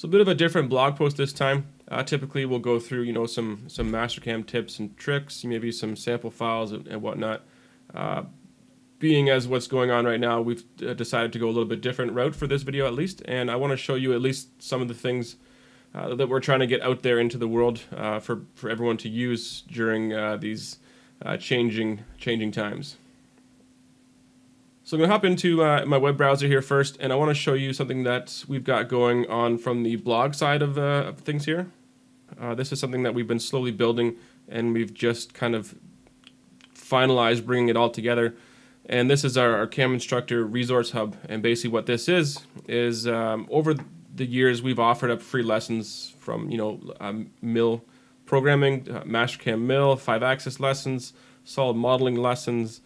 So a bit of a different blog post this time. Uh, typically, we'll go through you know some some Mastercam tips and tricks, maybe some sample files and, and whatnot. Uh, being as what's going on right now, we've uh, decided to go a little bit different route for this video at least, and I want to show you at least some of the things uh, that we're trying to get out there into the world uh, for for everyone to use during uh, these changing changing times. So I'm going to hop into uh, my web browser here first, and I want to show you something that we've got going on from the blog side of, uh, of things here. Uh, this is something that we've been slowly building, and we've just kind of finalized bringing it all together. And this is our, our Cam Instructor Resource Hub, and basically what this is, is um, over the years we've offered up free lessons from, you know, um, mill programming, uh, Mastercam mill, five axis lessons, solid modeling lessons,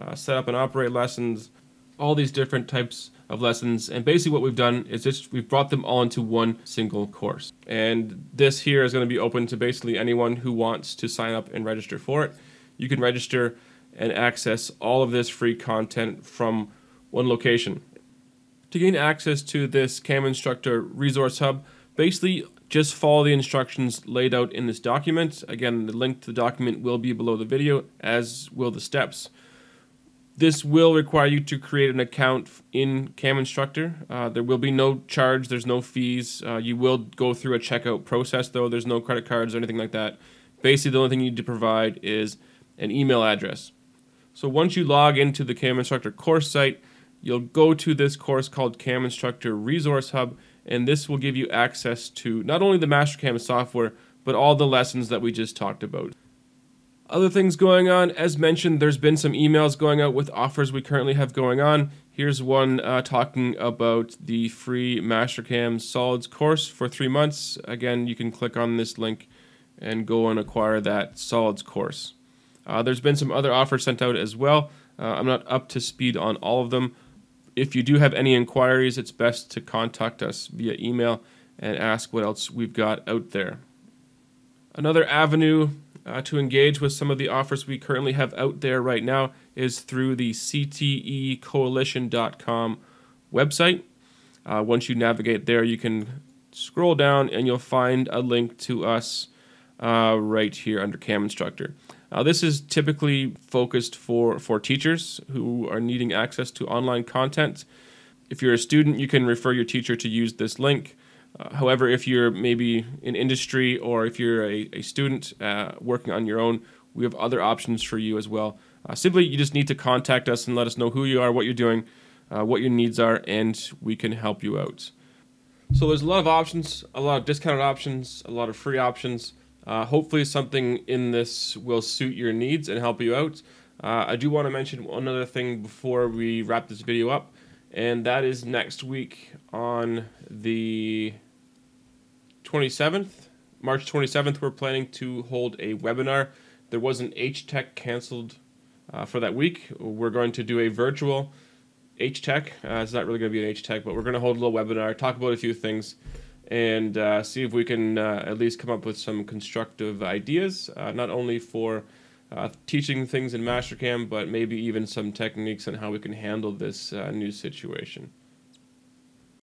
uh, set up and operate lessons, all these different types of lessons. And basically, what we've done is just we've brought them all into one single course. And this here is going to be open to basically anyone who wants to sign up and register for it. You can register and access all of this free content from one location. To gain access to this Cam Instructor Resource Hub, basically just follow the instructions laid out in this document. Again, the link to the document will be below the video, as will the steps. This will require you to create an account in Cam Instructor. Uh, there will be no charge, there's no fees. Uh, you will go through a checkout process, though. There's no credit cards or anything like that. Basically, the only thing you need to provide is an email address. So once you log into the Cam Instructor course site, you'll go to this course called Cam Instructor Resource Hub, and this will give you access to not only the Mastercam software, but all the lessons that we just talked about. Other things going on, as mentioned, there's been some emails going out with offers we currently have going on. Here's one uh, talking about the free Mastercam Solids course for three months. Again, you can click on this link and go and acquire that Solids course. Uh, there's been some other offers sent out as well. Uh, I'm not up to speed on all of them. If you do have any inquiries, it's best to contact us via email and ask what else we've got out there. Another avenue uh, to engage with some of the offers we currently have out there right now is through the CTEcoalition.com website. Uh, once you navigate there, you can scroll down and you'll find a link to us uh, right here under Cam Instructor. Uh, this is typically focused for, for teachers who are needing access to online content. If you're a student, you can refer your teacher to use this link. Uh, however, if you're maybe in industry or if you're a, a student uh, working on your own, we have other options for you as well. Uh, simply, you just need to contact us and let us know who you are, what you're doing, uh, what your needs are, and we can help you out. So there's a lot of options, a lot of discounted options, a lot of free options. Uh, hopefully, something in this will suit your needs and help you out. I do want to mention one other thing before we wrap this video up, and that is next week on the 27th, March 27th, we're planning to hold a webinar. There was an H-Tech canceled uh, for that week. We're going to do a virtual H-Tech. Uh, it's not really going to be an H-Tech, but we're going to hold a little webinar, talk about a few things, and uh, see if we can uh, at least come up with some constructive ideas, uh, not only for uh, teaching things in Mastercam, but maybe even some techniques on how we can handle this new situation.